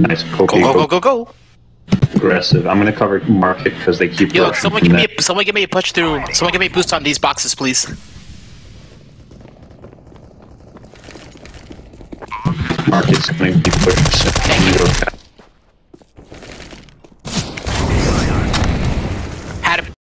Nice go, go, go, go, go! Aggressive. I'm gonna cover market because they keep. Yo, someone give me a, someone give me a push through. Someone give me a boost on these boxes, please. Market's gonna be pushed. Thank you. Had a